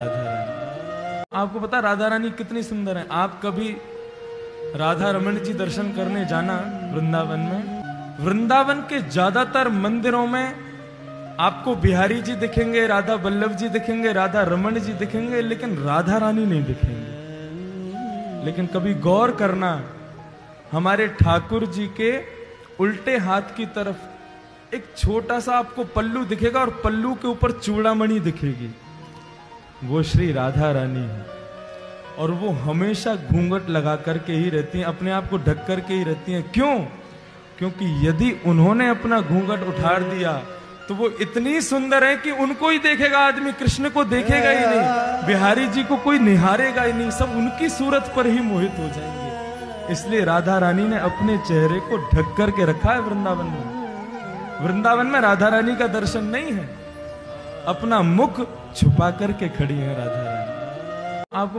आपको पता राधा रानी कितनी सुंदर है। आप कभी राधा रमन जी दर्शन करने जाना वृंदावन में? वृंदावन के ज़्यादातर मंदिरों में आपको बिहारी जी दिखेंगे, राधा वल्लभ जी दिखेंगे, राधा रमन जी दिखेंगे, लेकिन राधा रानी नहीं दिखेंगे। लेकिन कभी गौर करना, हमारे ठाकुर जी के उल्टे हाथ की तरफ़ एक छोटा सा आपको पल्लू दिखेगा और पल्लू के ऊपर चूड़ामणि दिखेगी। वो श्री राधा रानी है। और वो हमेशा घूंघट लगा करके ही रहती हैं, अपने आप को ढक करके ही रहती हैं। क्यों? क्योंकि यदि उन्होंने अपना घूंघट उठाड़ दिया तो वो इतनी सुंदर है कि उनको ही देखेगा आदमी, कृष्ण को देखेगा ही नहीं, बिहारी जी को कोई निहारेगा ही नहीं, सब उनकी सूरत पर ही मोहित हो जाएँगे। इसलिए राधा रानी ने अपने चेहरे को ढक करके रखा है वृंदावन में। वृंदावन में राधा रानी का दर्शन नहीं है। अपना मुख छुपा करके खड़ी है राधा रानी। आपको